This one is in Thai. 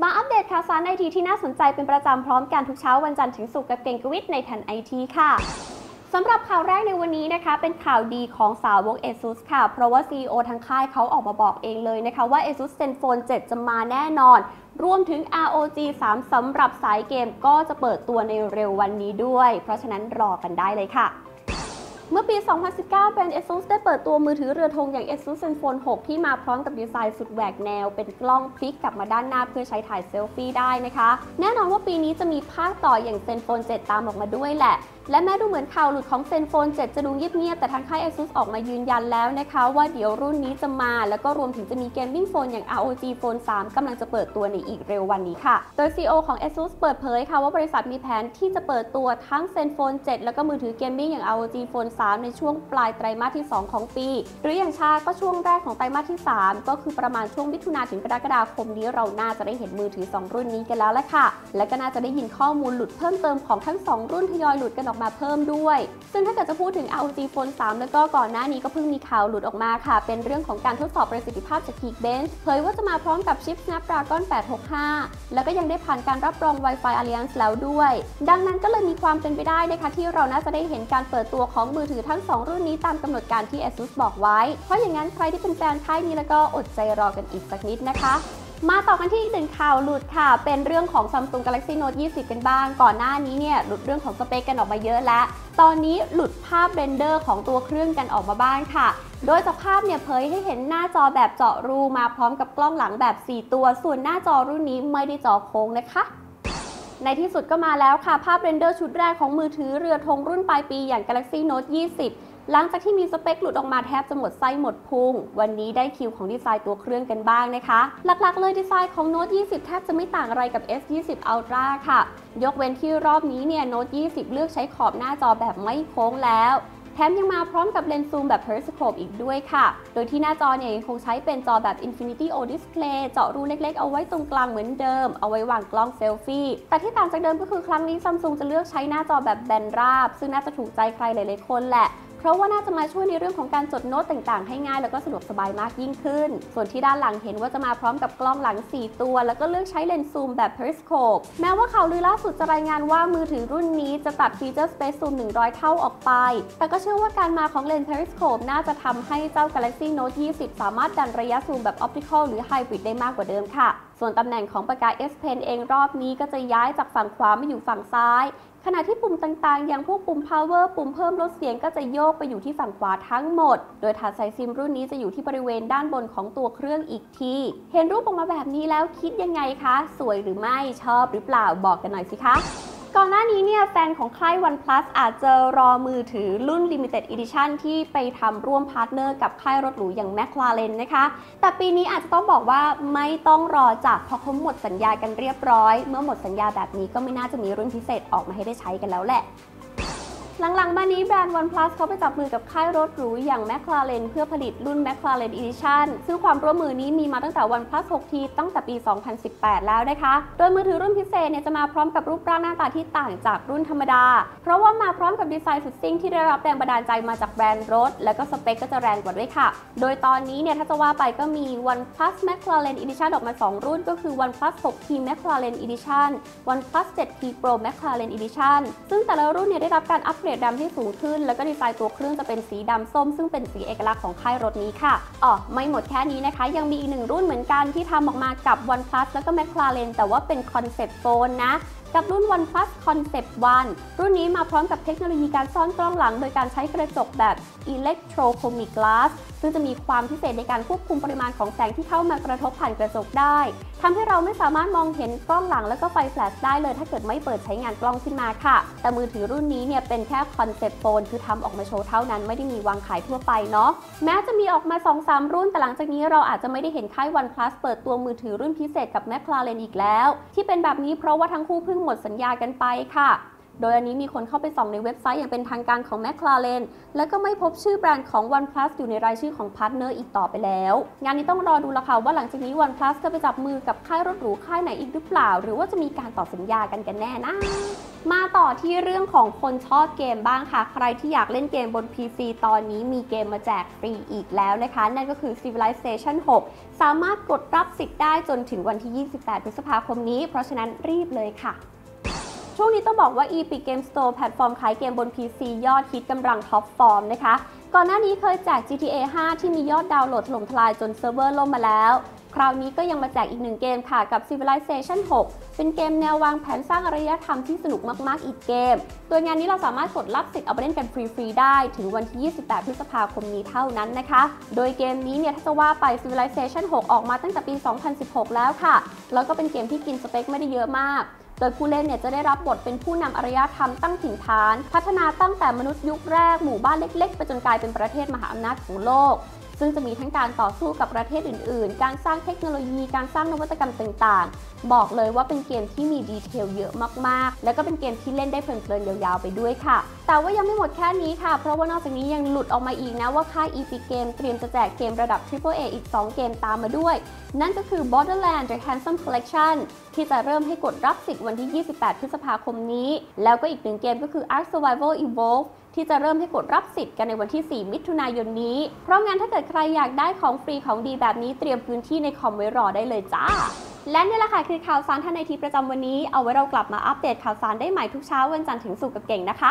มาอัปเดตข่าวสารไอทีที่น่าสนใจเป็นประจำพร้อมกันทุกเช้าวันจันทร์ถึงศุกร์กับเก่งกวิทในทันไอทีค่ะสำหรับข่าวแรกในวันนี้นะคะ เป็นข่าวดีของสาวก ASUS ค่ะ เพราะว่า CEO ทางค่ายเขาออกมาบอกเองเลยนะคะว่า ASUS ZenFone 7 จะมาแน่นอน รวมถึง ROG 3สำหรับสายเกมก็จะเปิดตัวในเร็ววันนี้ด้วย เพราะฉะนั้นรอกันได้เลยค่ะ เมื่อปี 2019 เป็น ASUS ได้เปิดตัวมือถือเรือธงอย่าง ASUS ZenFone 6 ที่มาพร้อมกับดีไซน์สุดแหวกแนว เป็นกล้องพลิกกลับมาด้านหน้าเพื่อใช้ถ่ายเซลฟี่ได้นะคะ แน่นอนว่าปีนี้จะมีภาคต่ออย่าง ZenFone 7 ตามออกมาด้วยแหละและแม้ดูเหมือนข่าวหลุดของ ZenFone 7จะดูเงียบๆ แต่ทางค่าย ASUS ออกมายืนยันแล้วนะคะ ว่าเดี๋ยวรุ่นนี้จะมา แล้วก็รวมถึงจะมี gaming phone อย่าง ROG Phone 3 กำลังจะเปิดตัวในอีกเร็ววันนี้ค่ะ โดย CEO ของ ASUS เปิดเผยค่ะว่าบริษัทมีแผนที่จะเปิดตัวทั้ง ZenFone 7แล้วก็มือถือ gaming อย่าง ROG Phone 3 ในช่วงปลายไตรมาสที่ 2 ของปี หรืออย่างช้าก็ช่วงแรกของไตรมาสที่ 3 ก็คือประมาณช่วงมิถุนาถึงกรกฎาคมนี้เราน่าจะได้เห็นมือถือ 2 รุ่นนี้กันแล้วแหละค่ะ และก็น่าจะได้ยินข้อมูลหลุดเพิ่มเติมของทั้ง 2 รุ่นทยอยหลุดกันออกมาเพิ่มด้วย ซึ่งถ้าเกิดจะพูดถึง ROG Phone 3 แล้วก็ก่อนหน้านี้ก็เพิ่งมีข่าวหลุดออกมาค่ะ เป็นเรื่องของการทดสอบประสิทธิภาพจาก Geekbench เผยว่าจะมาพร้อมกับชิป Snapdragon 865 แล้วก็ยังได้ผ่านการรับรอง Wi-Fi Alliance แล้วด้วย ดังนั้นก็เลยมีความเป็นไปได้นะคะที่เราน่าจะได้เห็นการเปิดตัวของมือถือทั้ง 2 รุ่นนี้ตามกำหนดการที่ ASUS บอกไว้ เพราะอย่างนั้นใครที่เป็นแฟนค่ายนี้แล้วก็อดใจรอกันอีกสักนิดนะคะ มาต่อกันที่อีกหนึ่งข่าวหลุดค่ะ เป็นเรื่องของ Samsung Galaxy Note 20 กันบ้าง ก่อนหน้านี้เนี่ยหลุดเรื่องของสเปคกันออกมาเยอะแล้ว ตอนนี้หลุดภาพ render ของตัวเครื่องกันออกมาบ้างค่ะ โดยจากภาพเนี่ยเผยให้เห็นหน้าจอแบบเจาะรูมาพร้อมกับกล้องหลังแบบ 4 ตัว ส่วนหน้าจอรุ่นนี้ไม่ได้จอโค้งนะคะในที่สุดก็มาแล้วค่ะ ภาพ render ชุดแรกของมือถือเรือธงรุ่นปลายปีอย่าง Galaxy Note 20 หลังจากที่มีสเปคหลุดออกมาแทบจะหมดไส้หมดพุง วันนี้ได้คิวของดีไซน์ตัวเครื่องกันบ้างนะคะ หลักๆ เลยดีไซน์ของ Note 20 แทบจะไม่ต่างอะไรกับ S20 Ultra ค่ะ ยกเว้นที่รอบนี้เนี่ย Note 20 เลือกใช้ขอบหน้าจอแบบไม่โค้งแล้ว แถมยังมาพร้อมกับเลนส์ซูมแบบ periscope อีกด้วยค่ะ โดยที่หน้าจอเนี่ยยังคงใช้เป็นจอแบบ Infinity O Display เจาะรูเล็กๆ เอาไว้ตรงกลางเหมือนเดิม เอาไว้วางกล้องเซลฟี่ แต่ที่ต่างจากเดิมก็คือครั้งนี้ซัมซุงจะเลือกใช้หน้าจอแบบแบนราบ ซึ่งน่าจะถูกใจใครหลายๆคนแหละ เพราะว่าน่าจะมาช่วยในเรื่องของการจดโน้ตต่างๆ ให้ง่ายแล้วก็สะดวกสบายมากยิ่งขึ้น ส่วนที่ด้านหลังเห็นว่าจะมาพร้อมกับกล้องหลัง 4 ตัว แล้วก็เลือกใช้เลนส์ซูมแบบ periscope แม้ว่าข่าวลือล่าสุดจะรายงานว่ามือถือรุ่นนี้จะตัดฟีเจอร์ space zoom 100 เท่าออกไป แต่ก็เชื่อว่าการมาของเลนส์ periscope น่าจะทำให้เจ้า Galaxy Note 20 สามารถดันระยะซูมแบบ optical หรือ hybrid ได้มากกว่าเดิมค่ะ ส่วนตำแหน่งของปากกา S Pen เองรอบนี้ก็จะย้ายจากฝั่งขวามาอยู่ฝั่งซ้าย ขณะที่ปุ่มต่างๆ อย่างพวกปุ่ม power ปุ่มเพิ่มลดเสียงก็จะโยกไปอยู่ที่ฝั่งขวาทั้งหมด โดยถาดใส่ซิมรุ่นนี้จะอยู่ที่บริเวณด้านบนของตัวเครื่องอีกที เห็นรูปออกมาแบบนี้แล้วคิดยังไงคะ สวยหรือไม่ชอบหรือเปล่าบอกกันหน่อยสิคะ ก่อนหน้านี้เนี่ยแฟนของค่าย OnePlus อาจจะรอมือถือรุ่น Limited Edition ที่ไปทำร่วมพาร์ทเนอร์กับค่ายรถหรูอย่าง McLaren นะคะ แต่ปีนี้อาจจะต้องบอกว่าไม่ต้องรอจ้ะเพราะเขาหมดสัญญากันเรียบร้อย เมื่อหมดสัญญาแบบนี้ก็ไม่น่าจะมีรุ่นพิเศษออกมาให้ได้ใช้กันแล้วแหละ หลังๆ มานี้แบรนด์ OnePlus เขาไปจับมือกับค่ายรถหรูอย่าง McLaren เพื่อผลิตรุ่น McLaren Edition ซึ่งความร่วมมือนี้มีมาตั้งแต่ OnePlus 6T ตั้งแต่ปี 2018 แล้วนะคะ โดยมือถือรุ่นพิเศษเนี่ยจะมาพร้อมกับรูปร่างหน้าตาที่ต่างจากรุ่นธรรมดา เพราะว่ามาพร้อมกับดีไซน์สุดซิ่งที่ได้รับแรงบันดาลใจมาจากแบรนด์รถ และก็สเปคก็จะแรงกว่าด้วยค่ะ โดยตอนนี้เนี่ยถ้าจะว่าไปก็มี OnePlus McLaren Edition ออกมา 2 รุ่น ก็คือ OnePlus 6T McLaren Edition OnePlus 7T Pro McLaren Edition ซึ่งแต่ละรุ่นเนี่ยได้รับการอัปเกรดแรมให้สูงขึ้น แล้วก็ดีไซน์ตัวเครื่องจะเป็นสีดำส้ม ซึ่งเป็นสีเอกลักษณ์ของค่ายรถนี้ค่ะอ๋อไม่หมดแค่นี้นะคะ ยังมีอีกหนึ่งรุ่นเหมือนกันที่ทำออกมากับ OnePlus แล้วก็ McLaren แต่ว่าเป็น concept phone นะ กับรุ่น OnePlus Concept 1รุ่นนี้มาพร้อมกับเทคโนโลยีการซ่อนกล้องหลัง โดยการใช้กระจกแบบ Electrochromic Glass ซึ่งจะมีความพิเศษในการควบคุมปริมาณของแสงที่เข้ามากระทบผ่านกระจกได้ทำให้เราไม่สามารถมองเห็นกล้องหลัง แล้วก็ไฟแฟลชได้เลย ถ้าเกิดไม่เปิดใช้งานกล้องขึ้นมาค่ะ แต่มือถือรุ่นนี้เนี่ยเป็นแค่ concept phone คือทำออกมาโชว์เท่านั้นไม่ได้มีวางขายทั่วไปเนาะแม้จะมีออกมา 2-3 รุ่นแต่หลังจากนี้เราอาจจะไม่ได้เห็นค่าย OnePlus เปิดตัวมือถือรุ่นพิเศษกับ McLaren อีกแล้ว ที่เป็นแบบนี้เพราะว่าทั้งคู่เพิ่งหมดสัญญากันไปค่ะ โดยอันนี้มีคนเข้าไปส่องในเว็บไซต์อย่างเป็นทางการของ McLaren และก็ไม่พบชื่อแบรนด์ของ OnePlus อยู่ในรายชื่อของพาร์ทเนอร์อีกต่อไปแล้ว งานนี้ต้องรอดูละค่ะว่าหลังจากนี้ OnePlus จะไปจับมือกับค่ายรถหรูค่ายไหนอีกหรือเปล่า หรือว่าจะมีการต่อสัญญากันกันแน่นะมาต่อที่เรื่องของคนชอบเกมบ้างค่ะ ใครที่อยากเล่นเกมบน PC ตอนนี้มีเกมมาแจกฟรีอีกแล้วนะคะ นั่นก็คือ Civilization 6 สามารถกดรับสิทธิ์ได้จนถึงวันที่ 28 พฤษภาคมนี้ เพราะฉะนั้นรีบเลยค่ะ ช่วงนี้ต้องบอกว่า Epic Game Store แพลตฟอร์มขายเกมบน PC ยอดฮิตกำลังท็อปฟอร์มนะคะ ก่อนหน้านี้เคยแจก GTA 5 ที่มียอดดาวน์โหลดถล่มทลายจนเซิร์ฟเวอร์ล่มมาแล้ว คราวนี้ก็ยังมาแจกอีกหนึ่งเกมค่ะกับ Civilization 6 เป็นเกมแนววางแผนสร้างอารยธรรมที่สนุกมาก ๆ อีกเกมโดยงานนี้เราสามารถกดรับสิทธิ์เอาไปเล่นกันฟรี ๆ ได้ถึงวันที่ 28 พฤษภาคมนี้เท่านั้นนะคะ โดยเกมนี้เนี่ยถ้าจะว่าไป Civilization 6 ออกมาตั้งแต่ปี 2016 แล้วค่ะ แล้วก็เป็นเกมที่กินสเปคไม่ได้เยอะมาก โดยผู้เล่นเนี่ยจะได้รับบทเป็นผู้นำอารยธรรมตั้งถิ่นฐาน พัฒนาตั้งแต่มนุษย์ยุคแรกหมู่บ้านเล็กๆ ไปจนกลายเป็นประเทศมหาอำนาจของโลก ซึ่งจะมีทั้งการต่อสู้กับประเทศอื่น ๆ การสร้างเทคโนโลยี การสร้างนวัตกรรมต่างๆ บอกเลยว่าเป็นเกมที่มีดีเทลเยอะมาก ๆ แล้วก็เป็นเกมที่เล่นได้เพลิน ๆ ยาว ๆ ไปด้วยค่ะ แต่ว่ายังไม่หมดแค่นี้ค่ะ เพราะว่านอกจากนี้ยังหลุดออกมาอีกนะว่าค่าย Epic Game เตรียมจะแจกเกมระดับ Triple A อีก 2 เกมตามมาด้วย นั่นก็คือ Borderlands The Handsome Collection ที่จะเริ่มให้กดรับสิทธิ์วันที่ 28 พฤษภาคมนี้ แล้วก็อีกหนึ่งเกมก็คือ Ark Survival Evolved ที่จะเริ่มให้กดรับสิทธิ์กันในวันที่ 4 มิถุนายนนี้ เพราะงั้นถ้าเกิดใครอยากได้ของฟรีของดีแบบนี้เตรียมพื้นที่ในคอมไว้รอได้เลยจ้า และนี่แหละค่ะคือข่าวสารทันในทีประจำวันนี้ เอาไว้เรากลับมาอัปเดตข่าวสารได้ใหม่ทุกเช้าวันจันทร์ถึงศุกร์กับเก่งนะคะ